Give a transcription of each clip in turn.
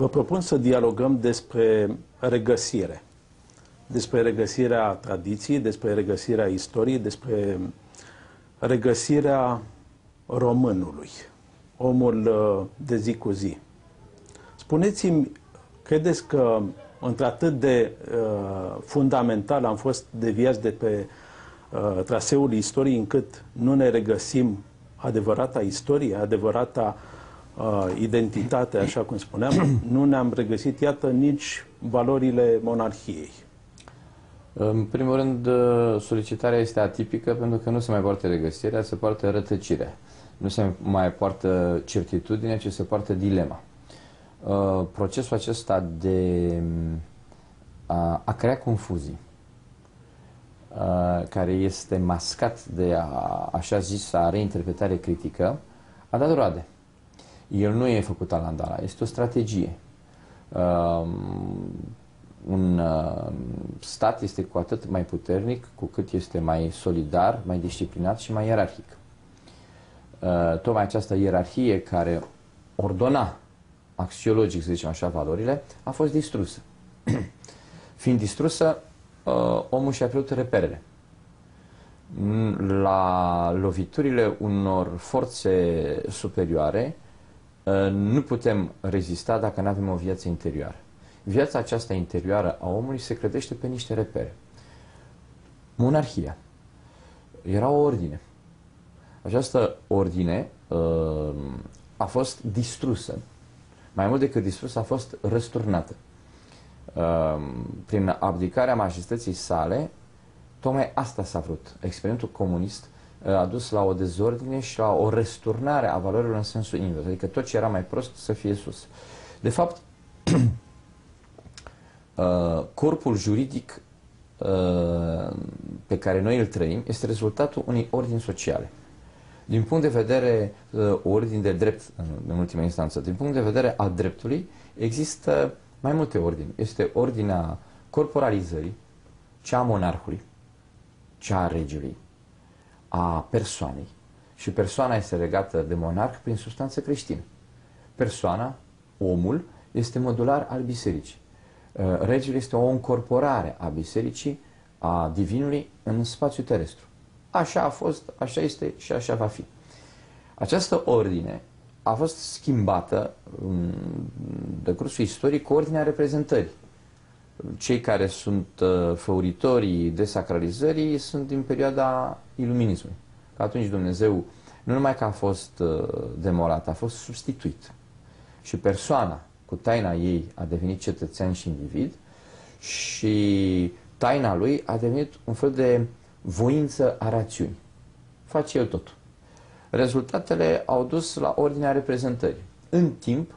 numele Dan Puric. Vă propun să dialogăm despre regăsire. Despre regăsirea tradiției, despre regăsirea istoriei, despre regăsirea românului, omul uh, de zi cu zi. Spuneți-mi, credeți că într-atât de uh, fundamental am fost deviați de pe uh, traseul istoriei încât nu ne regăsim adevărata istorie, adevărata uh, identitate, așa cum spuneam, nu ne-am regăsit, iată, nici valorile monarhiei. În primul rând, uh, solicitarea este atipică pentru că nu se mai poartă regăsirea, se poartă rătăcirea. Nu se mai poartă certitudine, ci se poartă dilema. Uh, procesul acesta de a, a crea confuzii, uh, care este mascat de a, așa zisa reinterpretare critică, a dat roade. El nu e făcut alandala, este o strategie. Uh, un uh, stat este cu atât mai puternic cu cât este mai solidar, mai disciplinat și mai ierarhic. Uh, tocmai această ierarhie care ordona axiologic, să zicem așa, valorile, a fost distrusă. Fiind distrusă, uh, omul și-a pierdut reperele. La loviturile unor forțe superioare, nu putem rezista dacă nu avem o viață interioară. Viața aceasta interioară a omului se credește pe niște repere. Monarhia. Era o ordine. Această ordine uh, a fost distrusă. Mai mult decât distrusă, a fost răsturnată. Uh, prin abdicarea majestății sale, tocmai asta s-a vrut. Experimentul comunist uh, a dus la o dezordine și la o răsturnare a valorilor în sensul invers. Adică tot ce era mai prost să fie sus. De fapt, Uh, corpul juridic uh, pe care noi îl trăim este rezultatul unei ordini sociale. Din punct de vedere uh, ordini de drept, în ultima instanță, din punct de vedere al dreptului, există mai multe ordini. Este ordinea corporalizării, cea a monarhului, cea a regiului, a persoanei. Și persoana este legată de monarh prin substanță creștină. Persoana, omul, este modular al bisericii. Uh, regele este o încorporare a bisericii, a divinului în spațiu terestru. Așa a fost, așa este și așa va fi. Această ordine a fost schimbată în decursul istoriei cu ordinea reprezentării. Cei care sunt uh, făuritorii desacralizării sunt din perioada iluminismului. Că atunci Dumnezeu nu numai că a fost uh, demolat, a fost substituit. Și persoana cu taina ei a devenit cetățean și individ și taina lui a devenit un fel de voință a rațiunii. Face el totul. Rezultatele au dus la ordinea reprezentării. În timp,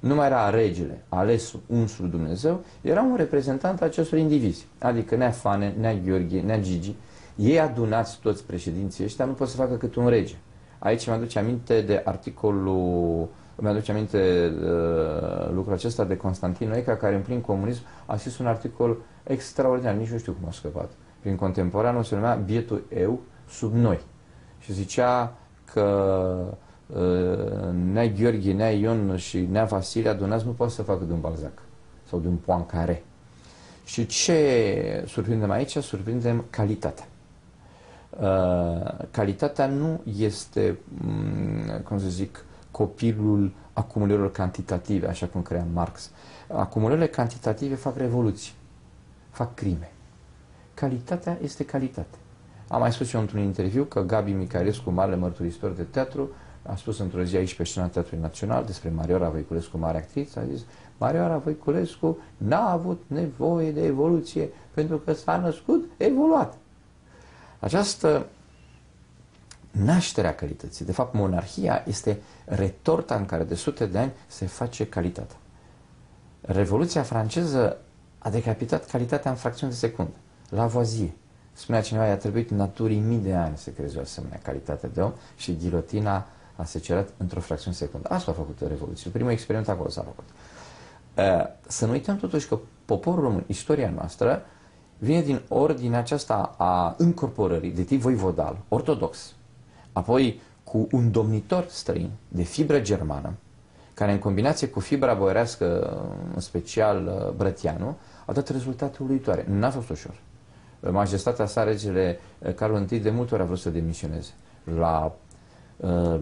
nu mai era regele, alesul, unsul Dumnezeu, era un reprezentant al acestor indivizi. Adică nea Fane, nea Gheorghe, nea Gigi. Ei adunați toți președinții ăștia, nu pot să facă cât un rege. Aici mi aduce aminte de articolul îmi aduce aminte uh, lucrul acesta de Constantin Noica, care în plin comunism a scris un articol extraordinar, nici nu știu cum a scăpat. Prin contemporanul se numea Bietul Eu sub noi. Și zicea că uh, Nea Gheorghe, Nea Ion și Nea Vasile adunați nu pot să facă de un Balzac sau de un Poincare. Și ce surprindem aici? Surprindem calitatea. Uh, calitatea nu este, um, cum să zic, copilul acumulărilor cantitative, așa cum crea Marx. Acumulările cantitative fac revoluții, fac crime. Calitatea este calitate. Am mai spus eu într-un interviu că Gabi Micarescu, marele mărturisitor de teatru, a spus într-o zi aici pe scena Teatrului Național despre Marioara Voiculescu, mare actriță, a zis Marioara Voiculescu n-a avut nevoie de evoluție pentru că s-a născut evoluat. Această nașterea calității. De fapt, monarhia este retorta în care de sute de ani se face calitatea. Revoluția franceză a decapitat calitatea în fracțiuni de secundă. Lavoisier. Spunea cineva, i-a trebuit naturii mii de ani să creeze o asemenea calitate de om și ghilotina a secerat într-o fracțiune de secundă. Asta a făcut revoluție. Primul experiment acolo s-a făcut. Să nu uităm totuși că poporul român, istoria noastră, vine din ordinea aceasta a încorporării de tip voivodal, ortodox, apoi cu un domnitor străin de fibră germană, care în combinație cu fibra boierească, în special uh, brătianu, au dat rezultate uluitoare. N-a fost ușor. Majestatea sa, regele uh, Carol I, de multe ori a vrut să demisioneze. La uh,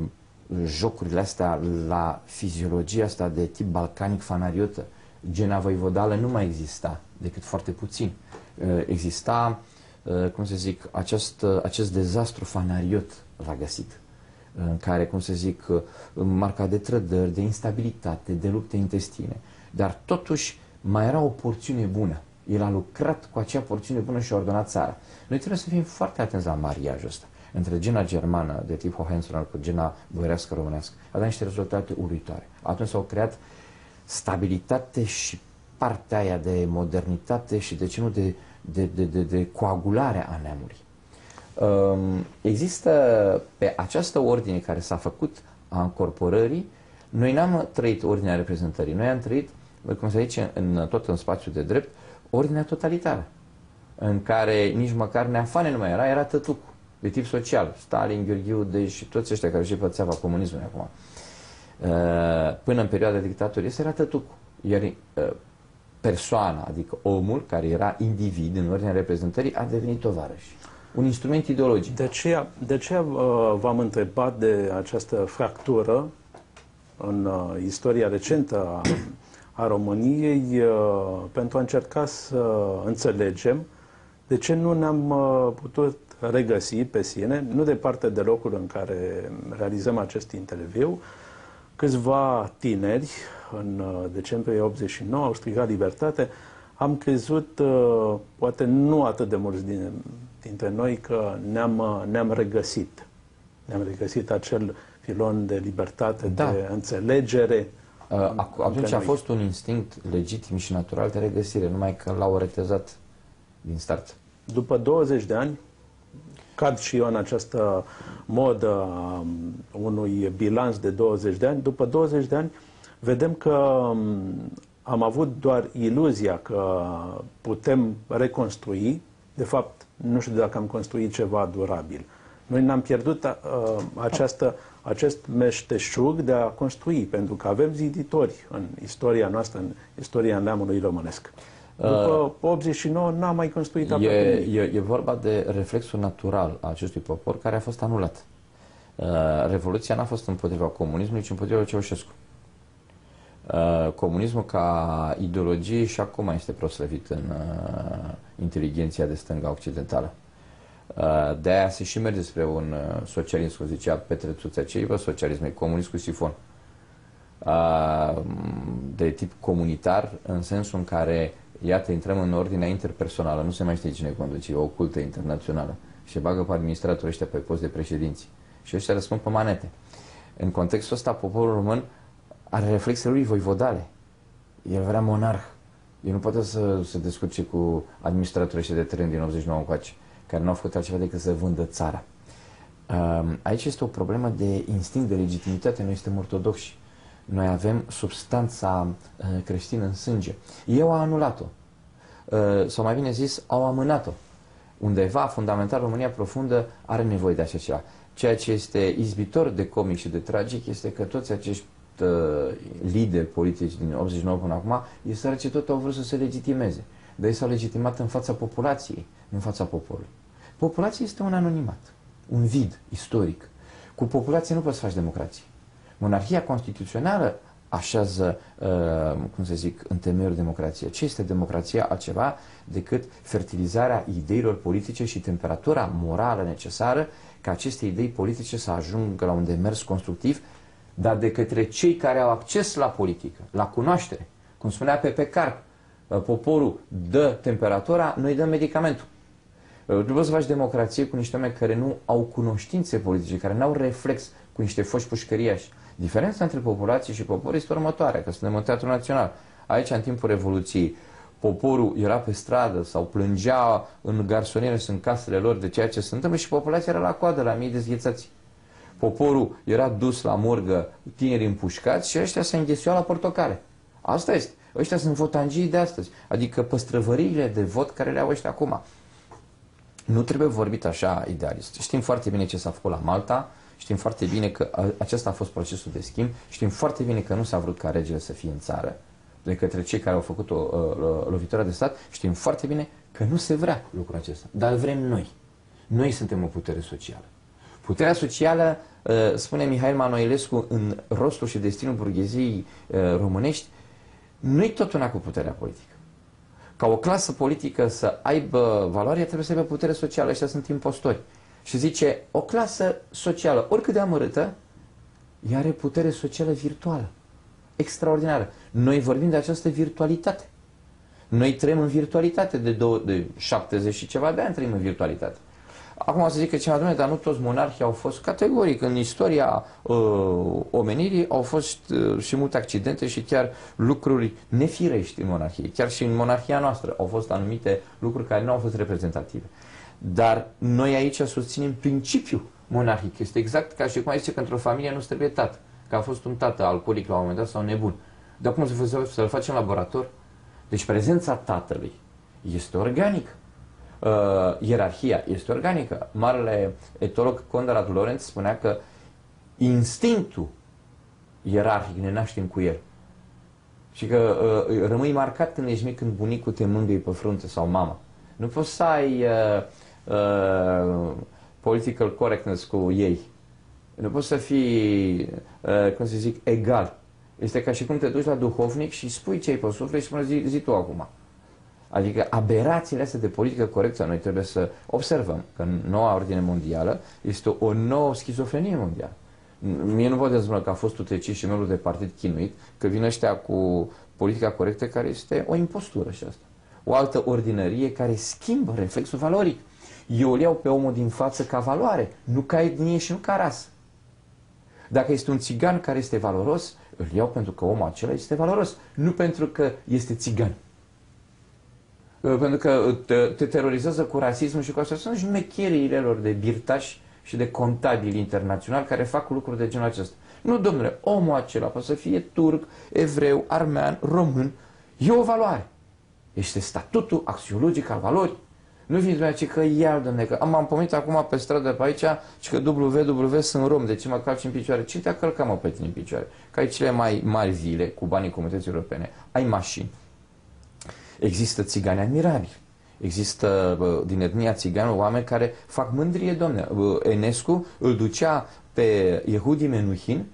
jocurile astea, la fiziologia asta de tip balcanic fanariotă, gena voivodală nu mai exista decât foarte puțin. Uh, exista, uh, cum să zic, acest, uh, acest dezastru fanariot l-a găsit în care, cum să zic, marca de trădări, de instabilitate, de lupte intestine. Dar totuși mai era o porțiune bună. El a lucrat cu acea porțiune bună și a ordonat țara. Noi trebuie să fim foarte atenți la mariajul ăsta între gena germană de tip Hohenzollern cu gena boierească românească. A dat niște rezultate uluitoare. Atunci s-au creat stabilitate și partea aia de modernitate și de ce nu de, de, de, de, de coagulare a neamului. Um, există pe această ordine care s-a făcut a încorporării, noi n-am trăit ordinea reprezentării, noi am trăit, cum se zice, în, tot în spațiul de drept, ordinea totalitară, în care nici măcar neafane nu mai era, era tătucul, de tip social, Stalin, Gheorghiu, deci și toți ăștia care și pățeava comunismul acum. Uh, până în perioada dictaturii, este era tătucul. Iar uh, persoana, adică omul, care era individ în ordinea reprezentării, a devenit tovarăș un instrument ideologic. De aceea, de aceea uh, v-am întrebat de această fractură în uh, istoria recentă a, a României uh, pentru a încerca să înțelegem de ce nu ne-am putut regăsi pe sine, nu departe de locul în care realizăm acest interviu, câțiva tineri în decembrie 89 au strigat libertate. Am crezut, poate nu atât de mulți din, dintre noi că ne-am, ne-am regăsit. Ne-am regăsit acel filon de libertate, da. de înțelegere. Uh, atunci a fost un instinct legitim și natural de regăsire, numai că l-au retezat din start. După 20 de ani, cad și eu în această modă a unui bilanț de 20 de ani, după 20 de ani vedem că um, am avut doar iluzia că putem reconstrui, de fapt nu știu dacă am construit ceva durabil. Noi ne-am pierdut uh, această, acest meșteșug de a construi, pentru că avem ziditori în istoria noastră, în istoria neamului românesc. După uh, 89 n-am mai construit e, e, e vorba de reflexul natural a acestui popor care a fost anulat. Uh, Revoluția n-a fost împotriva comunismului, ci împotriva Ceaușescu. Uh, comunismul ca ideologie și acum este proslăvit în uh, inteligenția de stânga occidentală. Uh, de aia se și merge spre un uh, socialism, cum zicea Petre Țuțea. Ce vă socialism? E comunism cu sifon. Uh, de tip comunitar, în sensul în care, iată, intrăm în ordinea interpersonală, nu se mai știe cine conduce, o cultă internațională. Și se bagă pe administratori ăștia pe post de președinți. Și ăștia răspund pe manete. În contextul ăsta, poporul român are reflexele lui voivodale. El vrea monarh. El nu poate să se descurce cu administratorii de teren din 89 încoace, care nu au făcut altceva decât să vândă țara. Aici este o problemă de instinct, de legitimitate. Noi suntem ortodoxi. Noi avem substanța uh, creștină în sânge. Eu au anulat-o. Uh, sau mai bine zis, au amânat-o. Undeva, fundamental, România profundă are nevoie de așa ceva. Ceea ce este izbitor de comic și de tragic este că toți acești uh, lideri politici din 89 până acum, e sărăci tot au vrut să se legitimeze. Dar ei s-au legitimat în fața populației, nu în fața poporului. Populația este un anonimat, un vid istoric. Cu populație nu poți să faci democrație. Monarhia constituțională așează, uh, cum să zic, în temeiul democrației. Ce este democrația altceva decât fertilizarea ideilor politice și temperatura morală necesară ca aceste idei politice să ajungă la un demers constructiv dar de către cei care au acces la politică, la cunoaștere. Cum spunea Pepe Carp, uh, poporul dă temperatura, noi dăm medicamentul. Uh, nu poți să faci democrație cu niște oameni care nu au cunoștințe politice, care nu au reflex cu niște foși pușcăriași. Diferența între populație și popor este următoarea, că suntem în Teatru Național. Aici, în timpul Revoluției, poporul era pe stradă sau plângea în garsoniere și în casele lor de ceea ce se întâmplă și populația era la coadă, la mii de zghețați poporul era dus la morgă, tineri împușcați și ăștia se înghesuiau la portocale. Asta este. Ăștia sunt votangii de astăzi, adică păstrăvăriile de vot care le au ăștia acum. Nu trebuie vorbit așa idealist. Știm foarte bine ce s-a făcut la Malta, Știm foarte bine că acesta a fost procesul de schimb, știm foarte bine că nu s-a vrut ca regele să fie în țară de către cei care au făcut o uh, lovitură de stat, știm foarte bine că nu se vrea lucrul acesta, dar vrem noi. Noi suntem o putere socială. Puterea socială, uh, spune Mihail Manoilescu în rostul și destinul burgheziei uh, românești, nu-i tot una cu puterea politică. Ca o clasă politică să aibă valoare, trebuie să aibă putere socială. Ăștia sunt impostori. Și zice, o clasă socială, oricât de amărâtă, ea are putere socială virtuală. Extraordinară. Noi vorbim de această virtualitate. Noi trăim în virtualitate de, două, de 70 și ceva de ani trăim în virtualitate. Acum o să zic că ceva, domnule, dar nu toți monarhii au fost categoric. În istoria uh, omenirii au fost uh, și multe accidente și chiar lucruri nefirești în monarhie. Chiar și în monarhia noastră au fost anumite lucruri care nu au fost reprezentative. Dar noi aici susținem principiul monarhic. Este exact ca și cum ai zice că într-o familie nu trebuie tată. Că a fost un tată alcoolic la un moment dat sau nebun. Dar cum să-l facem în laborator? Deci prezența tatălui este organică uh, ierarhia este organică. Marele etolog Conrad Lorenz spunea că instinctul ierarhic ne naștem cu el. Și că uh, rămâi marcat când ești mic când bunicul te mângâie pe frunte sau mama. Nu poți să ai uh, uh, political correctness cu ei. Nu poți să fii, uh, cum să zic, egal. Este ca și cum te duci la duhovnic și spui ce ai pe suflet și spune zi, zi tu acum. Adică aberațiile astea de politică corectă noi trebuie să observăm că în noua ordine mondială este o, o nouă schizofrenie mondială. Mie nu pot dezvolta că a fost utricit și membru de partid chinuit, că vine ăștia cu politica corectă care este o impostură și asta. O altă ordinărie care schimbă reflexul valoric. Eu îl iau pe omul din față ca valoare, nu ca etnie și nu ca rasă. Dacă este un țigan care este valoros, îl iau pentru că omul acela este valoros, nu pentru că este țigan. Uh, pentru că uh, te, te terorizează cu rasismul și cu asta. Sunt șmecheriile lor de birtași și de contabili internaționali care fac lucruri de genul acesta. Nu, domnule, omul acela poate să fie turc, evreu, armean, român. E o valoare. Este statutul axiologic al valorii. Nu vine dumneavoastră că iar, domnule, că am, am pomenit acum pe stradă pe aici și că WW sunt rom, de ce mă calci în picioare? Ce te-a călcat mă pe tine în picioare? Că ai cele mai mari zile cu banii comunității europene, ai mașini, Există țigani admirabili. Există din etnia țigană oameni care fac mândrie, domne. Enescu îl ducea pe Yehudi Menuhin,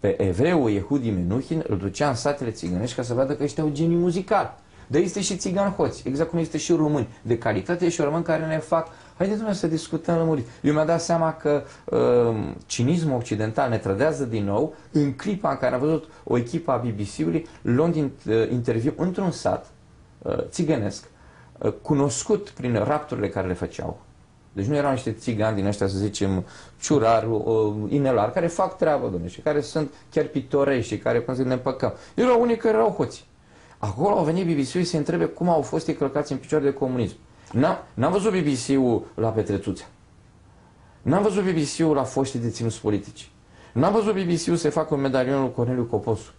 pe evreul Yehudi Menuhin, îl ducea în satele țigănești ca să vadă că ăștia au genii muzical. Dar este și țigan hoți, exact cum este și români de calitate și români care ne fac Haideți domnule să discutăm lămurit. Eu mi-am dat seama că uh, cinismul occidental ne trădează din nou în clipa în care am văzut o echipă a BBC-ului luând uh, interviu într-un sat Uh, țigănesc, uh, cunoscut prin rapturile care le făceau. Deci nu erau niște țigani din ăștia, să zicem, ciurar, uh, inelar, care fac treabă, domnule, și care sunt chiar pitorești și care, cum să ne împăcăm. Erau unii care erau hoți. Acolo au venit BBC-ul să întrebe cum au fost ei călcați în picioare de comunism. N-am văzut BBC-ul la Petrețuțea. N-am văzut BBC-ul la foștii deținuți politici. N-am văzut BBC-ul să facă un medalionul Corneliu Coposu.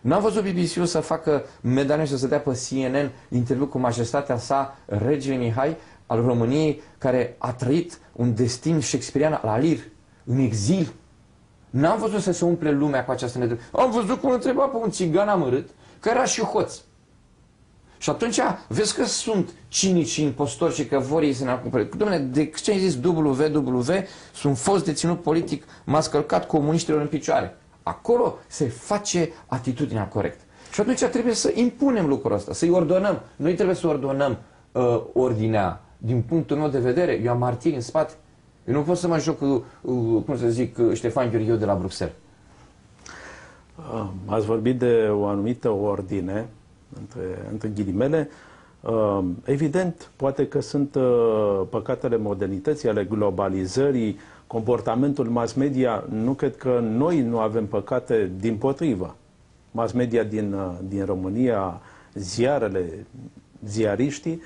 N-am văzut BBC-ul să facă medalii și să dea pe CNN interviu cu majestatea sa, regele Mihai, al României, care a trăit un destin shakespearian la Lir, în exil. N-am văzut să se umple lumea cu această nedrept. Am văzut cum întreba pe un țigan amărât, care era și hoț. Și atunci vezi că sunt cinici și impostori și că vor ei să ne acopere. Dom'le, de ce ai zis WWW, sunt fost deținut politic, m-a scălcat comuniștilor în picioare. Acolo se face atitudinea corectă. Și atunci trebuie să impunem lucrul ăsta, să-i ordonăm. Noi trebuie să ordonăm uh, ordinea. Din punctul meu de vedere, eu am martiri în spate. Eu nu pot să mă joc cu, uh, cum să zic, uh, Ștefan Gheorghiu de la Bruxelles. Uh, ați vorbit de o anumită ordine, între, între ghilimele. Uh, evident, poate că sunt uh, păcatele modernității, ale globalizării, comportamentul mass media, nu cred că noi nu avem păcate, din potrivă. Mass media din, uh, din România, ziarele, ziariștii,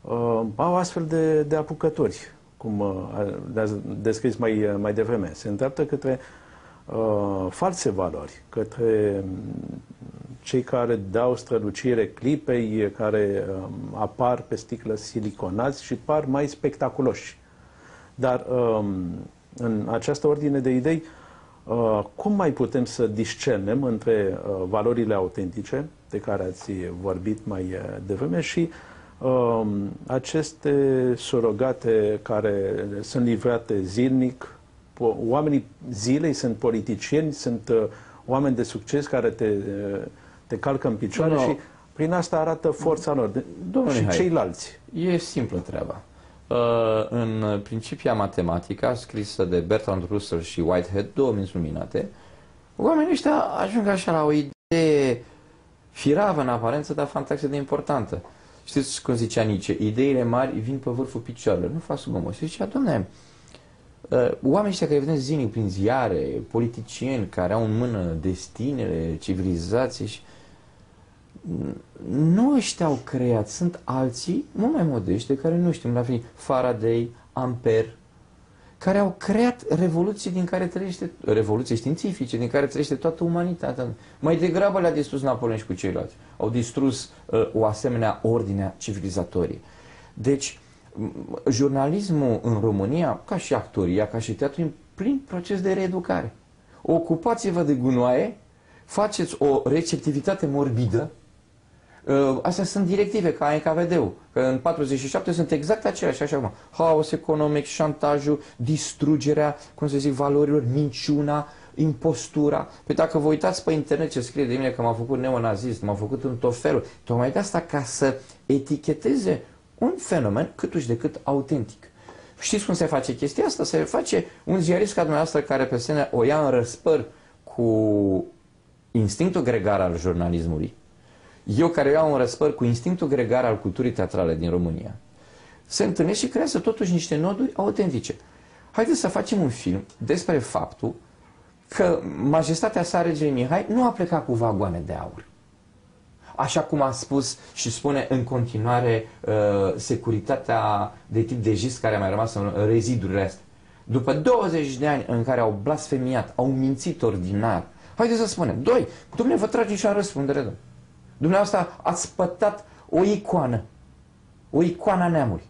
uh, au astfel de, de apucători, cum uh, le-ați descris mai, mai devreme. Se îndreaptă către uh, false valori, către um, cei care dau strălucire clipei, care uh, apar pe sticlă siliconați și par mai spectaculoși. Dar um, în această ordine de idei, uh, cum mai putem să discernem între uh, valorile autentice de care ați vorbit mai devreme și um, aceste surogate care sunt livrate zilnic, oamenii zilei sunt politicieni, sunt oameni de succes care te, te calcă în picioare no. și prin asta arată forța lor. Domnul și Mihai, ceilalți. E simplă treaba. Uh, în Principia Matematica, scrisă de Bertrand Russell și Whitehead, două minți luminate, oamenii ăștia ajung așa la o idee firavă în aparență, dar fantastică de importantă. Știți cum zicea Nietzsche? Ideile mari vin pe vârful picioarelor, nu fac zgomot. Și zicea, domne, uh, oamenii ăștia care vedem zilnic prin ziare, politicieni care au în mână destinele, civilizații și nu ăștia au creat, sunt alții mult mai modești de care nu știm, la fi Faraday, Ampere, care au creat revoluții din care trăiește, revoluții științifice din care trăiește toată umanitatea. Mai degrabă le-a distrus Napoleon și cu ceilalți. Au distrus uh, o asemenea ordine civilizatorie. Deci, jurnalismul în România, ca și actoria, ca și teatru, în plin proces de reeducare. Ocupați-vă de gunoaie, faceți o receptivitate morbidă, Uh, astea sunt directive ca NKVD-ul, că în 47 sunt exact aceleași, așa cum haos economic, șantajul, distrugerea, cum să zic, valorilor, minciuna, impostura. Păi dacă vă uitați pe internet ce scrie de mine că m-a făcut neonazist, m-a făcut în tot felul, tocmai de asta ca să eticheteze un fenomen câtuși de cât autentic. Știți cum se face chestia asta? Se face un ziarist ca dumneavoastră care pe scenă o ia în răspăr cu instinctul gregar al jurnalismului, eu care iau un răspăr cu instinctul gregar al culturii teatrale din România, se întâlnesc și creează totuși niște noduri autentice. Haideți să facem un film despre faptul că majestatea sa, regele Mihai, nu a plecat cu vagoane de aur. Așa cum a spus și spune în continuare uh, securitatea de tip de gist care a mai rămas în rezidurile astea. După 20 de ani în care au blasfemiat, au mințit ordinar, haideți să spunem, doi, Dumnezeu vă trage și în răspundere, domnule. Dumneavoastră ați spătat o icoană. O icoană a neamului.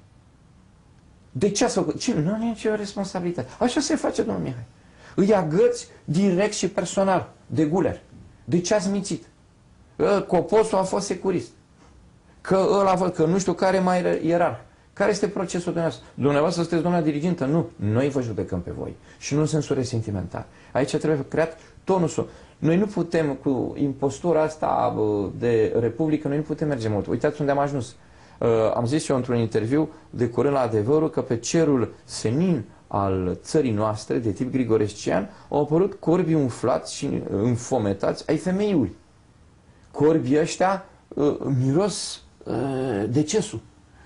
De ce ați făcut? Ce? Nu are nicio responsabilitate. Așa se face, domnul Mihai. Îi agăți direct și personal de guler. De ce ați mințit? Coposul a fost securist. Că ăla, că nu știu care mai era. Care este procesul dumneavoastră? Dumneavoastră sunteți doamna dirigintă? Nu. Noi vă judecăm pe voi. Și nu în sensul resentimental. Aici trebuie creat tonusul. Noi nu putem, cu impostura asta de republică, noi nu putem merge mult. Uitați unde am ajuns. Uh, am zis eu într-un interviu de curând la adevărul că pe cerul senin al țării noastre, de tip grigorescian, au apărut corbii umflați și înfometați ai femeiului. Corbii ăștia uh, miros uh, decesul.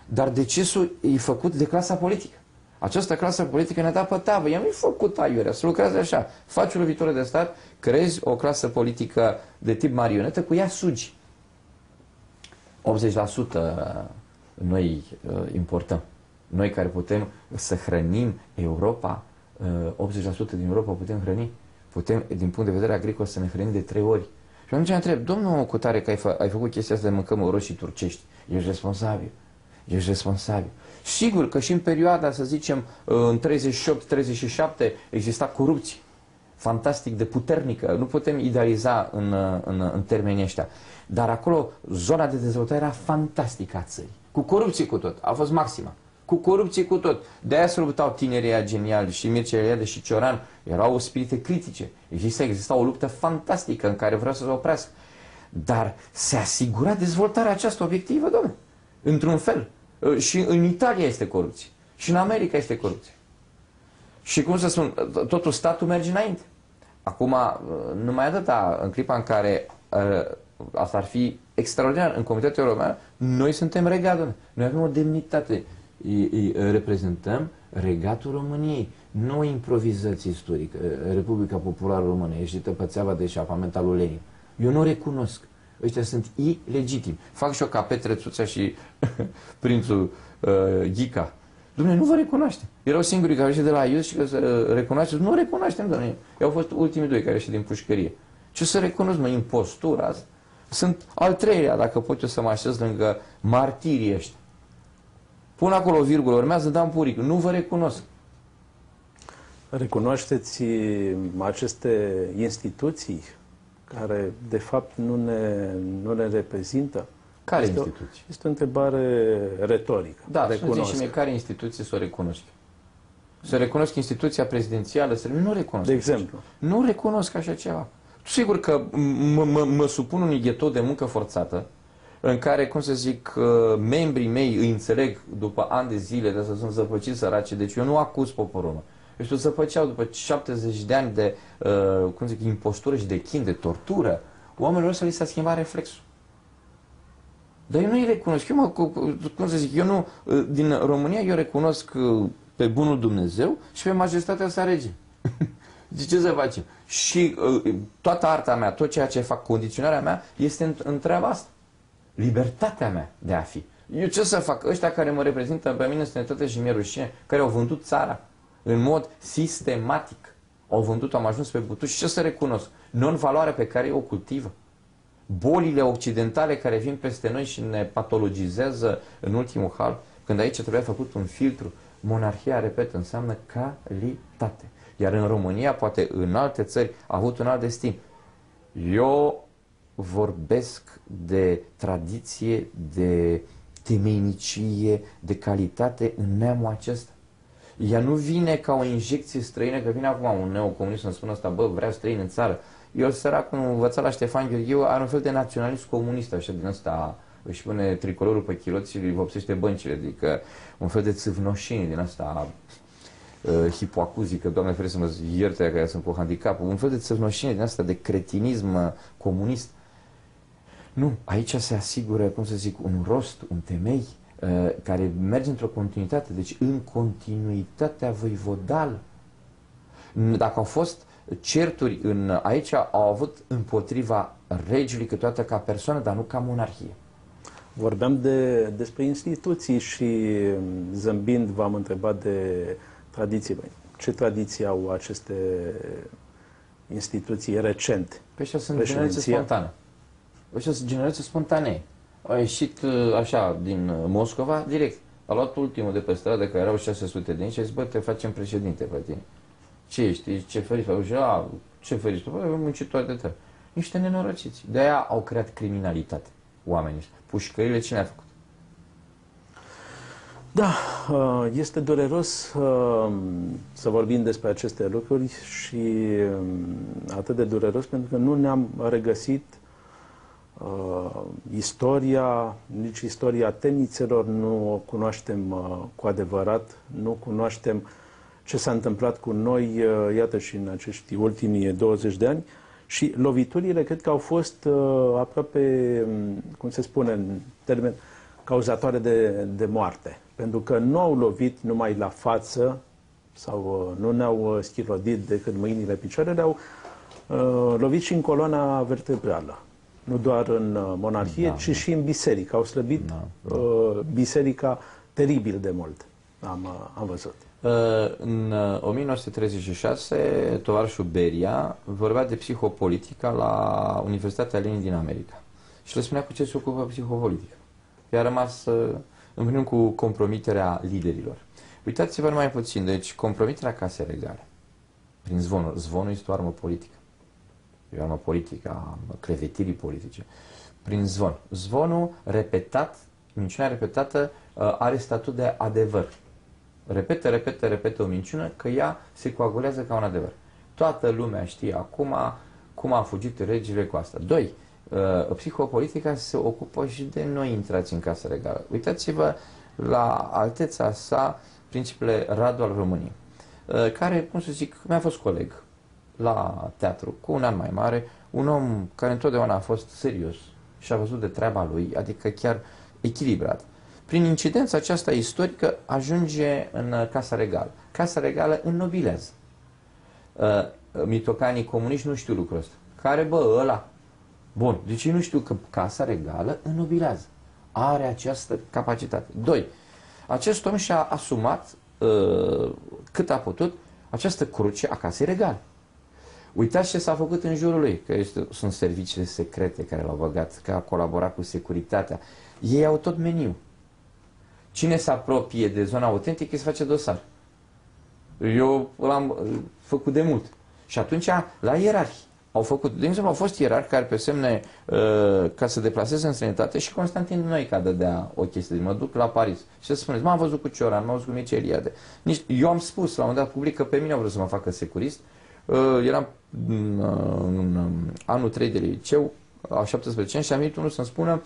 Dar decesul e făcut de clasa politică. Această clasă politică ne-a dat pe tavă. Ea nu-i făcut aiurea, să lucrează așa. Faci o lovitură de stat, crezi o clasă politică de tip marionetă, cu ea sugi. 80% noi uh, importăm. Noi care putem să hrănim Europa, uh, 80% din Europa putem hrăni. Putem, din punct de vedere agricol, să ne hrănim de trei ori. Și atunci întreb, domnul Cutare, că ai, fă, ai făcut chestia asta de mâncăm roșii turcești, ești responsabil. Ești responsabil. Sigur că și în perioada, să zicem, în 38-37 exista corupție fantastic de puternică. Nu putem idealiza în, în, în termenii ăștia. Dar acolo zona de dezvoltare era fantastică a țării. Cu corupție cu tot. A fost maxima. Cu corupție cu tot. De-aia se luptau tinerii geniali și Mircea Eliade și Cioran. Erau spirite critice. Exista, exista o luptă fantastică în care vreau să se oprească. Dar se asigura dezvoltarea aceasta obiectivă, domnule. Într-un fel. Și în Italia este corupție. Și în America este corupție. Și cum să spun, totul statul merge înainte. Acum, numai atâta, în clipa în care uh, asta ar fi extraordinar, în Comitetul European, noi suntem regatul. Noi avem o demnitate. Îi, îi reprezentăm regatul României. Nu improvizați istorică. Republica Populară Română, ești tăpățeava de eșapament al lui Lenin. Eu nu recunosc. Ăștia sunt ilegitimi. Fac și o ca Petre Țuța și prințul uh, Ghica. Dumnezeu nu vă recunoaște. Erau singurii care de la Ius și că să uh, recunoașteți. Nu recunoaștem, Doamne. Eu au fost ultimii doi care ieși din pușcărie. Ce să recunosc, mă, impostura asta? Sunt al treilea, dacă pot eu să mă așez lângă martirii ăștia. Pun acolo o virgulă, urmează Dan Puric. Nu vă recunosc. Recunoașteți aceste instituții care, de fapt, nu ne, nu ne reprezintă? Care este instituții? O, este o întrebare retorică. Da, recunosc. și mie care instituții să o recunosc. Să recunosc instituția prezidențială, să nu recunosc. De exemplu? Nu recunosc așa ceva. Sigur că mă supun unui ghetou de muncă forțată, în care, cum să zic, uh, membrii mei îi înțeleg după ani de zile, de să sunt zăpăciți săraci, deci eu nu acuz poporul meu. Eu știu, zăpăceau după 70 de ani de, uh, cum zic, impostură și de chin, de tortură, oamenilor să li s-a schimbat reflexul. Dar eu nu îi recunosc. Eu, mă, cum să zic, eu nu, uh, din România eu recunosc uh, pe bunul Dumnezeu și pe majestatea sa rege. De ce să facem? Și uh, toată arta mea, tot ceea ce fac, condiționarea mea, este în, în treaba asta. Libertatea mea de a fi. Eu ce să fac? Ăștia care mă reprezintă pe mine sănătate și mie rușine, care au vândut țara în mod sistematic, au vândut, am ajuns pe butuci și ce să recunosc? Non-valoarea pe care o cultivă. Bolile occidentale care vin peste noi și ne patologizează în ultimul hal, când aici trebuia făcut un filtru, monarhia, repet, înseamnă calitate. Iar în România, poate în alte țări, a avut un alt destin. Eu vorbesc de tradiție, de temeinicie, de calitate în neamul acesta. Ea nu vine ca o injecție străină, că vine acum un neocomunist să-mi spună asta, bă, vrea străin în țară. Eu, săracul, învățat la Ștefan Gheorghiu, are un fel de naționalist comunist, așa, din ăsta, își pune tricolorul pe chiloți și îi vopsește băncile, adică un fel de țâvnoșenie din asta uh, hipoacuzică, Doamne ferește să mă ierte că sunt cu handicap, un fel de țâvnoșenie din asta de cretinism uh, comunist. Nu, aici se asigură, cum să zic, un rost, un temei uh, care merge într-o continuitate, deci în continuitatea voivodală. Dacă au fost certuri în, aici, au avut împotriva regiului câteodată ca persoană, dar nu ca monarhie. Vorbeam de, despre instituții și zâmbind v-am întrebat de tradiție. Ce tradiții au aceste instituții recente? Păi așa sunt generații spontane. Ăștia sunt generații spontanee. Au ieșit uh, așa din uh, Moscova direct. A luat ultimul de pe stradă, care erau 600 de ani și a zis, bă, te facem președinte pe tine. Ce ești? Ce ferici? Au zis, a, ce ferici? Bă, muncitor de tăi. Niște nenorociți. De aia au creat criminalitate oamenii. Pușcările cine a făcut? Da, uh, este dureros să vorbim despre aceste lucruri și um, atât de dureros pentru că nu ne-am regăsit uh, istoria, nici istoria temnițelor nu o cunoaștem uh, cu adevărat, nu cunoaștem ce s-a întâmplat cu noi, uh, iată și în acești ultimii 20 de ani, și loviturile cred că au fost uh, aproape, um, cum se spune în termen, cauzatoare de, de moarte. Pentru că nu au lovit numai la față sau uh, nu ne-au uh, schilodit decât mâinile, picioarele, au uh, lovit și în coloana vertebrală nu doar în uh, monarhie, da, ci da. și în biserică. Au slăbit da, da. Uh, biserica teribil de mult, am, uh, am văzut. Uh, în 1936, tovarășul Beria vorbea de psihopolitica la Universitatea Lenin din America. Și le spunea cu ce se ocupă psihopolitica. I-a rămas, în primul cu compromiterea liderilor. Uitați-vă numai puțin, deci compromiterea casei regale, prin zvonul. Zvonul este o armă politică e o armă politică, a clevetirii politice, prin zvon. Zvonul repetat, minciuna repetată, uh, are statut de adevăr. Repete, repete, repete o minciună, că ea se coagulează ca un adevăr. Toată lumea știe acum cum a fugit regele cu asta. Doi, uh, psihopolitica se ocupă și de noi intrați în casă regală. Uitați-vă la alteța sa, principele Radu al României, uh, care, cum să zic, mi-a fost coleg la teatru cu un an mai mare, un om care întotdeauna a fost serios și a văzut de treaba lui, adică chiar echilibrat. Prin incidența aceasta istorică ajunge în Casa Regală. Casa Regală înnobilează. Uh, mitocanii comuniști nu știu lucrul ăsta. Care, bă, ăla? Bun, deci ei nu știu că Casa Regală înnobilează. Are această capacitate. Doi, acest om și-a asumat uh, cât a putut această cruce a Casei Regale. Uitați ce s-a făcut în jurul lui, că este, sunt serviciile secrete care l-au băgat, că a colaborat cu securitatea. Ei au tot meniu. Cine se apropie de zona autentică îi se face dosar. Eu l-am făcut de mult. Și atunci, la ierarhii, au făcut, de exemplu, au fost ierarhi care pe semne uh, ca să deplaseze în străinătate și Constantin Noica dădea o chestie. Mă duc la Paris și să spuneți, m-am văzut cu Cioran, m-am văzut cu Mircea Eliade. Nici, eu am spus la un moment dat public că pe mine au vrut să mă facă securist. Uh, eram în, uh, în uh, anul 3 de liceu, a 17 ani și a venit unul să-mi spună Uh,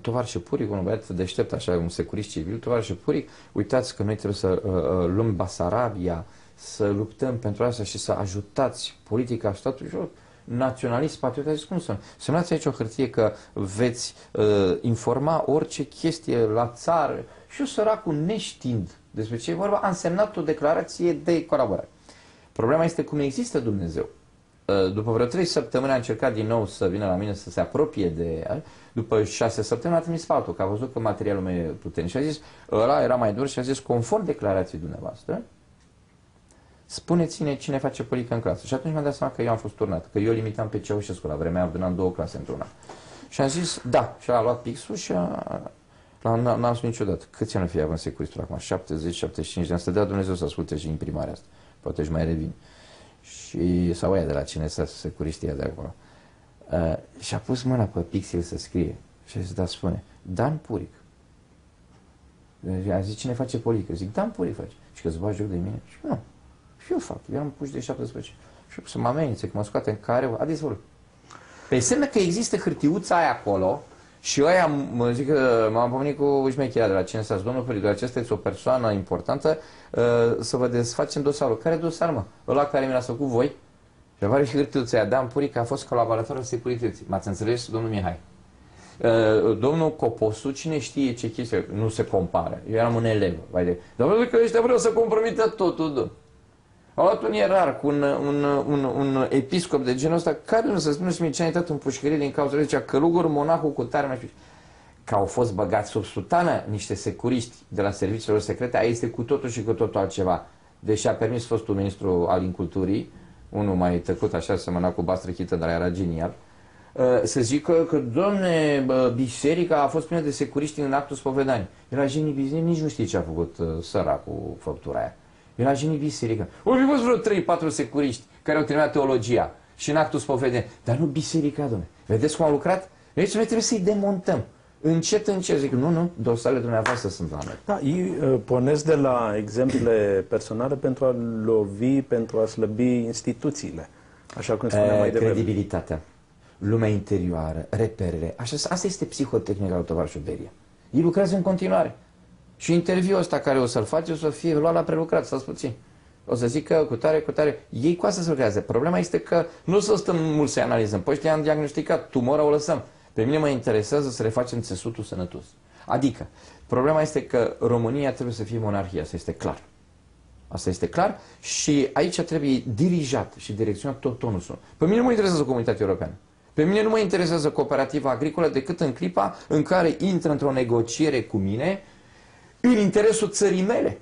tovarășe Puric, un băiat deștept, așa, un securist civil, tovarășe Puric, uitați că noi trebuie să uh, uh, luăm Basarabia, să luptăm pentru asta și să ajutați politica statului. Și naționalist, patriot, a zis, cum să Semnați aici o hârtie că veți uh, informa orice chestie la țară. Și eu, săracul, neștiind despre ce e vorba, am semnat o declarație de colaborare. Problema este cum există Dumnezeu. Uh, după vreo trei săptămâni a încercat din nou să vină la mine să se apropie de... Uh, după șase săptămâni a trimis altul, că a văzut că materialul meu e puternic. Și a zis, ăla era mai dur și a zis, conform declarației dumneavoastră, spuneți-ne cine face politică în clasă. Și atunci mi-am dat seama că eu am fost turnat, că eu limitam pe Ceaușescu la vremea, ordonam două clase într-una. Și am zis, da, și a luat pixul și a... N-am spus niciodată. Câți ani fi având securistul acum? 70, 75 de ani. Să dea Dumnezeu să asculte și imprimarea asta. Poate și mai revin. Și, sau aia de la cine să securistia de acolo. Uh, și a pus mâna pe pixel să scrie. Și a zis, da, spune, Dan Puric. A zis, cine face politică? Zic, Dan Puric face. Și că îți bagi joc de mine? Și nu. Și eu fac. Eu am pus de 17. Și să mă amenințe, că mă scoate în care, a dispărut. Pe semne că există hârtiuța aia acolo și ăia, mă zic că m-am pomenit cu șmechia de la CNSAS, domnul Felic, acesta este o persoană importantă, uh, să vă desfacem dosarul. Care dosar, mă? Ăla care mi l-a făcut voi? Și apare și hârtiuța aia, Dan Puric a fost colaboratorul securității. M-ați înțeles, domnul Mihai? Uh, domnul Coposu, cine știe ce chestie, nu se compare. Eu eram un elev. Vai de... Dar văd că ăștia vreau să compromită totul, domnul. Au luat un ierar cu un, un, un, un episcop de genul ăsta, care nu să spună și ce a intrat în pușcărie din cauza lui, zicea călugăr monahul cu tare mai Că au fost băgați sub sutană niște securiști de la serviciile secrete, aia este cu totul și cu totul altceva. Deși a permis fostul ministru al inculturii, unul mai tăcut așa, semăna cu Bastră Chită, dar era genial, uh, să zică că, domne, biserica a fost plină de securiști în actul spovedanii. Era genii biznic, nici nu știe ce a făcut uh, săra cu făptura aia. Era genii biserică. O fi fost vreo 3-4 securiști care au terminat teologia și în actul spovedanii. Dar nu biserica, domne. Vedeți cum au lucrat? Deci noi trebuie să-i demontăm. Încet, încet, zic, nu, nu, dosarele dumneavoastră sunt la noi. Da, ei uh, pornesc de la exemplele personale pentru a lovi, pentru a slăbi instituțiile, așa cum spuneam mai devreme. Credibilitatea, lumea interioară, reperele, așa, asta este psihotehnica lui tovarășul Beria. Ei lucrează în continuare. Și interviul ăsta care o să-l face o să fie luat la prelucrat, stați puțin. O să zic că cu tare, cu tare, ei cu asta se lucrează. Problema este că nu să stăm mult să analizăm. Păi am diagnosticat, tumora o lăsăm. Pe mine mă interesează să refacem țesutul sănătos. Adică, problema este că România trebuie să fie monarhia, asta este clar. Asta este clar și aici trebuie dirijat și direcționat tot tonusul. Pe mine nu mă interesează comunitatea europeană. Pe mine nu mă interesează cooperativa agricolă decât în clipa în care intră într-o negociere cu mine în interesul țării mele.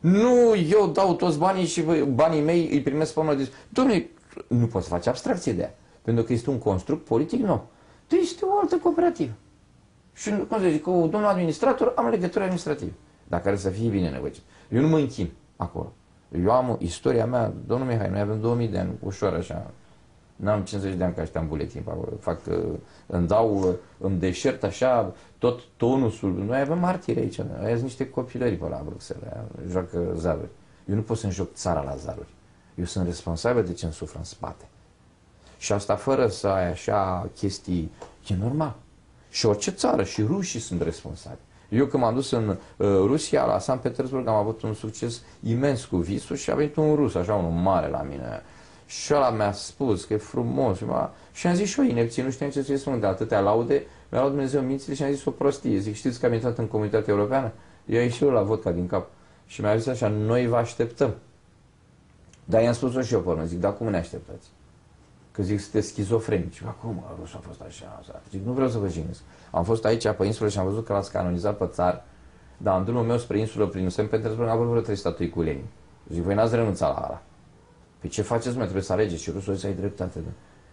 Nu eu dau toți banii și banii mei îi primesc pe mână. Dom'le, nu poți să faci abstracție de ea. Pentru că este un construct politic nou. Deci este o altă cooperativă. Și, cum să zic, cu domnul administrator am legătură administrativă. Dar care să fie bine negociat. Eu nu mă închin acolo. Eu am istoria mea, domnul Mihai, noi avem 2000 de ani, ușor așa. N-am 50 de ani ca ăștia în buletin pe acolo. Fac, uh, îmi dau, uh, îmi deșert așa tot tonusul. Noi avem martiri aici. Aia sunt niște copilări pe la Bruxelles. Aia joacă zaruri. Eu nu pot să-mi joc țara la zaruri. Eu sunt responsabil de ce îmi sufră în spate. Și asta fără să ai așa chestii, e normal. Și orice țară, și rușii sunt responsabili. Eu când m-am dus în uh, Rusia, la San Petersburg, am avut un succes imens cu visul și a venit un rus, așa unul mare la mine. Și ăla mi-a spus că e frumos. Și, și am zis și eu, inepție, nu știam ce să spun de atâtea laude. Mi-a luat Dumnezeu mințile și am zis o prostie. Zic, știți că am intrat în comunitatea europeană? Eu ieșit la vodka din cap. Și mi-a zis așa, noi vă așteptăm. Dar i-am spus-o și eu pe urmă. Zic, dar cum ne așteptați? Că zic, sunteți schizofrenici. Acum, rusul a fost așa, așa. Zic, nu vreau să vă jignesc. Am fost aici pe insulă și am văzut că l-ați canonizat pe țar, dar în drumul meu spre insulă, prin St. Petersburg, am avut vreo trei statui cu Lenin. Zic, voi n-ați renunțat la ala. Păi ce faceți, mă? Trebuie să alegeți și rusul să ai dreptate. De...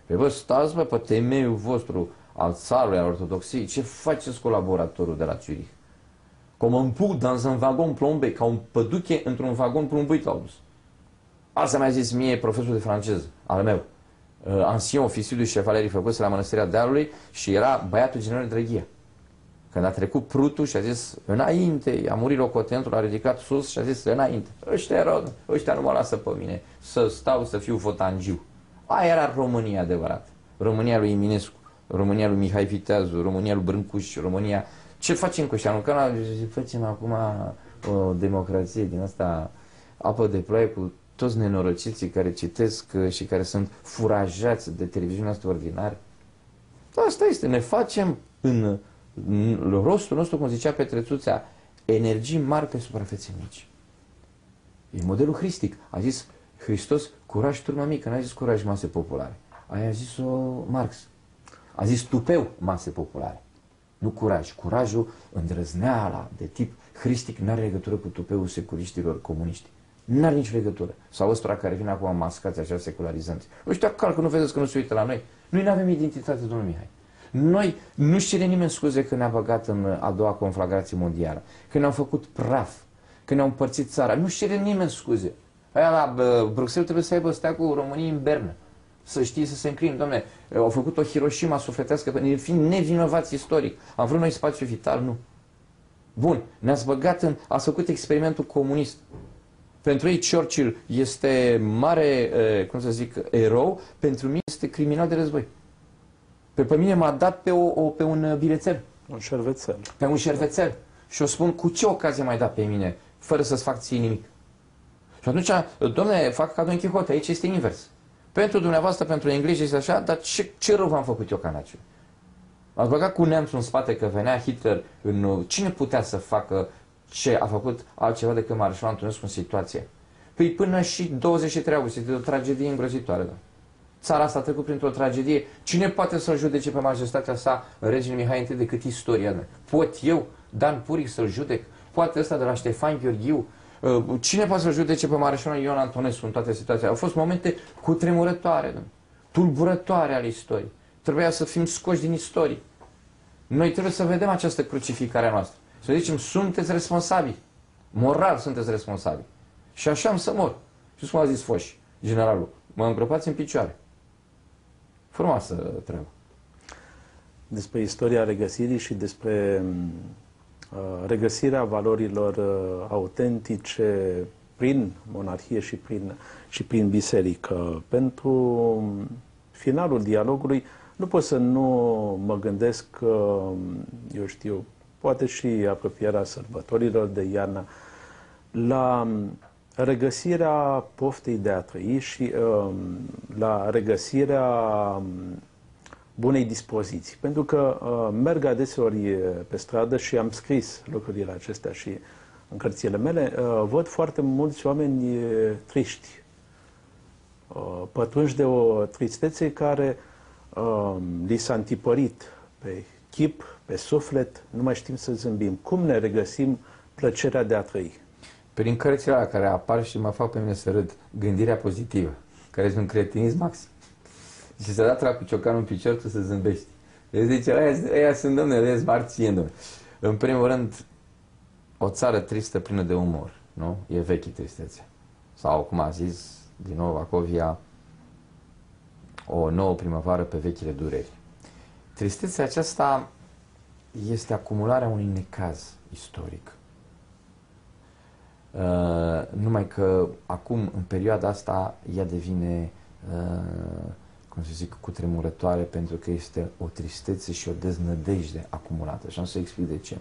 Păi vă stați, mă, pe temeiul vostru al țarului, al ortodoxiei. Ce faceți colaboratorul de la Zurich? Cum un pu dans un vagon plombé, ca un păduche într-un vagon plombuit l-au dus. Asta mi-a zis mie profesorul de franceză, al meu. Uh, ancien oficiu de șefalerii făcuse la Mănăstirea Dealului și era băiatul general Drăghia. Când a trecut prutul și a zis înainte, a murit locotenentul, a ridicat sus și a zis înainte. Ăștia erau, ăștia nu mă lasă pe mine să stau să fiu votangiu. Aia era România adevărat. România lui Eminescu, România lui Mihai Viteazu, România lui Brâncuș, România... Ce facem cu ăștia? Nu că facem acum o democrație din asta apă de ploaie cu toți nenorociții care citesc uh, și care sunt furajați de televiziunea asta ordinară. Asta este, ne facem în, în rostul nostru, cum zicea Petrețuța, energii mari pe suprafețe mici. E modelul hristic. A zis Hristos, curaj turma mică, n-a zis curaj mase populare. Aia a zis-o Marx. A zis tupeu mase populare. Nu curaj. Curajul, îndrăzneala de tip hristic, nu are legătură cu tupeul securiștilor comuniști. Nu are nicio legătură. Sau ăstora care vin acum mascați așa secularizanți. Ăștia calcă, nu vedeți că nu se uită la noi. Noi nu avem identitate, domnul Mihai. Noi nu cere nimeni scuze că ne-a băgat în a doua conflagrație mondială, că ne-au făcut praf, că ne-au împărțit țara. Nu cere nimeni scuze. Aia la Bruxelles trebuie să aibă stea cu România în bernă. Să știi să se încrin, domne, au făcut o Hiroshima sufletească, fiind nevinovați istoric. Am vrut noi spațiu vital? Nu. Bun, ne-ați băgat în... Ați făcut experimentul comunist. Pentru ei Churchill este mare, cum să zic, erou, pentru mine este criminal de război. Pe, pe mine m-a dat pe, o, o, pe un bilețel. Un șervețel. Pe un șervețel. Și o spun, cu ce ocazie mai dat pe mine, fără să-ți fac ție nimic? Și atunci, domnule, fac ca Don Quixote, aici este invers. Pentru dumneavoastră, pentru englezi este așa, dar ce, ce rău v-am făcut eu ca națiune? Ați băgat cu neamțul în spate că venea Hitler în... Cine putea să facă ce a făcut altceva decât Marșal Antonescu în situație? Păi până și 23 august este o tragedie îngrozitoare. Da? Țara asta a trecut printr-o tragedie. Cine poate să-l judece pe majestatea sa, regele Mihai I, decât istoria? Da? Pot eu, Dan Puric, să-l judec? Poate ăsta de la Ștefan Gheorghiu? Uh, cine poate să-l judece pe Mareșalul Ion Antonescu în toate situațiile? Au fost momente cutremurătoare, da? tulburătoare ale istoriei. Trebuia să fim scoși din istorie. Noi trebuie să vedem această crucificare a noastră. Să zicem, sunteți responsabili. Moral sunteți responsabili. Și așa am să mor. Și cum a zis Foș, generalul, mă îngropați în picioare. Frumoasă treabă. Despre istoria regăsirii și despre uh, regăsirea valorilor uh, autentice prin monarhie și prin, și prin biserică. Pentru finalul dialogului nu pot să nu mă gândesc că, eu știu, poate și apropierea sărbătorilor de iarnă, la regăsirea poftei de a trăi și um, la regăsirea um, bunei dispoziții. Pentru că uh, merg adeseori pe stradă și am scris lucrurile acestea și în cărțile mele, uh, văd foarte mulți oameni triști, uh, pătrunși de o tristețe care uh, li s-a întipărit pe chip, pe suflet, nu mai știm să zâmbim. Cum ne regăsim plăcerea de a trăi? Prin cărțile alea care apar și mă fac pe mine să râd, gândirea pozitivă, care este un cretinism maxim. Și să dat la ciocanul în picior, tu să zâmbești. El zice, aia, aia sunt, domnule, vezi, marțieni, În primul rând, o țară tristă, plină de umor, nu? E vechi tristețe. Sau, cum a zis, din nou, Acovia, o nouă primăvară pe vechile dureri. Tristețea aceasta este acumularea unui necaz istoric. Uh, numai că acum, în perioada asta, ea devine, uh, cum să zic, cutremurătoare pentru că este o tristețe și o deznădejde acumulată. Și am să explic de ce.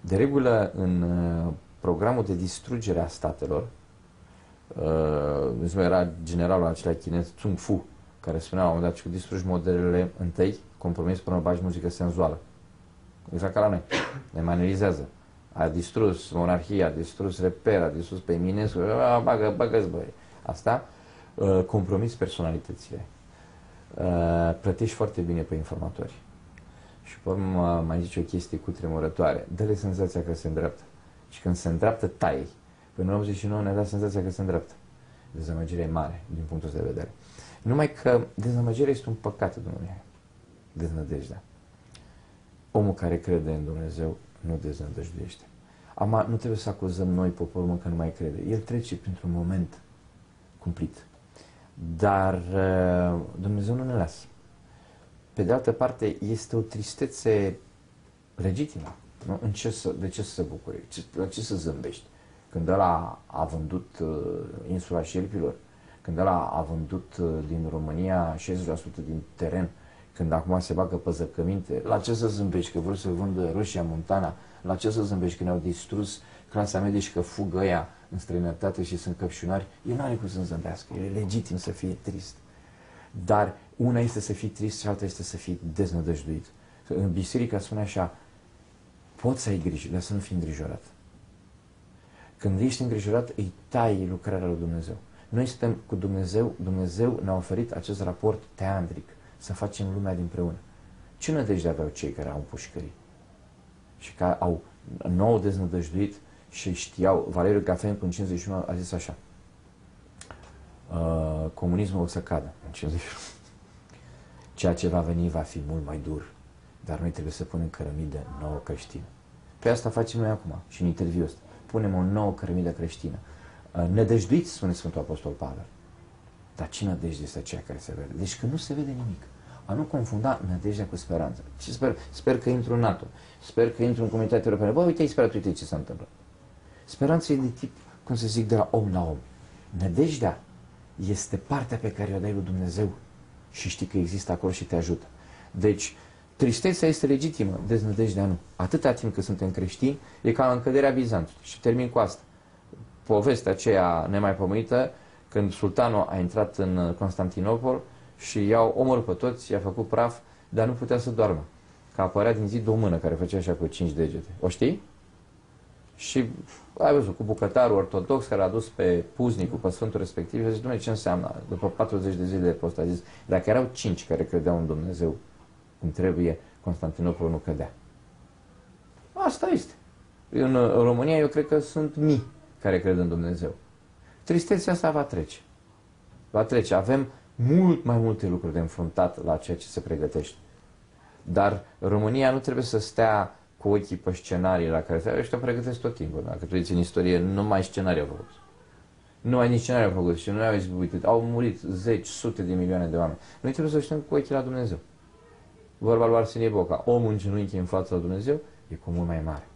De regulă, în uh, programul de distrugere a statelor, uh, era generalul acela chinez, Tsung Fu, care spunea la un moment dat, că distrugi modelele întâi, compromis până bagi muzică senzuală. Exact ca la noi. Ne manerizează. A distrus monarhia, a distrus reper, a distrus pe Eminescu, bagă, bagă băi. Asta, uh, compromis personalitățile. Uh, plătești foarte bine pe informatori. Și pe urmă mai zice o chestie cu tremurătoare. Dă-le senzația că se îndreaptă. Și când se îndreaptă, tai. Până în 89 ne-a dat senzația că se îndreaptă. Dezamăgirea e mare, din punctul ăsta de vedere. Numai că dezamăgirea este un păcat, domnule. Deznădejdea. Omul care crede în Dumnezeu nu deznădăjduiește. Ama nu trebuie să acuzăm noi poporul că nu mai crede. El trece printr-un moment cumplit. Dar uh, Dumnezeu nu ne lasă. Pe de altă parte, este o tristețe legitimă. Nu? În ce să, de ce să se bucure? Ce, la ce să zâmbești? Când ăla a vândut uh, insula Șerpilor, când ăla a vândut uh, din România 60% din teren, când acum se bagă pe zăcăminte, la ce să zâmbești? Că vor să vândă Rusia, Montana, la ce să zâmbești? Că ne-au distrus clasa medie și că fugă ăia în străinătate și sunt căpșunari, el nu are cum să zâmbească, e legitim să fie trist. Dar una este să fii trist și alta este să fii deznădăjduit. În biserică spune așa, poți să ai grijă, dar să nu fii îngrijorat. Când ești îngrijorat, îi tai lucrarea lui Dumnezeu. Noi suntem cu Dumnezeu, Dumnezeu ne-a oferit acest raport teandric, să facem lumea dinpreună. Ce nădejde aveau cei care au pușcării? Și care au nou deznădăjduit și știau, Valeriu Gafencu în 51 a zis așa, uh, comunismul o să cadă în 51. Ceea ce va veni va fi mult mai dur, dar noi trebuie să punem cărămidă nouă creștină. Pe asta facem noi acum și în interviul ăsta. Punem o nouă cărămidă creștină. Uh, nădăjduiți, spune Sfântul Apostol Pavel. Dar ce nădejde este aceea care se vede? Deci că nu se vede nimic. A nu confunda nădejdea cu speranța. Ce sper? Sper că intru în NATO. Sper că intru în comunitatea europeană. Bă, uite, ai sperat, uite ce s-a întâmplat. Speranța e de tip, cum să zic, de la om la om. Nădejdea este partea pe care o dai lui Dumnezeu și știi că există acolo și te ajută. Deci, tristețea este legitimă, deznădejdea nu. Atâta timp cât suntem creștini, e ca în căderea Bizantului. Și termin cu asta. Povestea aceea nemaipomenită, când sultanul a intrat în Constantinopol și i-au omorât pe toți, i-a făcut praf, dar nu putea să doarmă. Că apărea din zi o mână care făcea așa cu cinci degete. O știi? Și ai văzut, cu bucătarul ortodox care a dus pe puznicul, pe sfântul respectiv, și zis, ce înseamnă? După 40 de zile de post a zis, dacă erau cinci care credeau în Dumnezeu cum trebuie, Constantinopol nu cădea. Asta este. În România eu cred că sunt mii care cred în Dumnezeu. Tristețea asta va trece. Va trece. Avem mult mai multe lucruri de înfruntat la ceea ce se pregătește. Dar România nu trebuie să stea cu ochii pe scenarii la care se ăștia pregătesc tot timpul. Dacă tu în istorie, nu mai scenarii au făcut. Nu mai nici scenarii au făcut și nu au izbuit. Au murit zeci, sute de milioane de oameni. Noi trebuie să știm cu ochii la Dumnezeu. Vorba lui Arsenie Boca. Omul în genunchi în fața lui Dumnezeu e cu mult mai mare.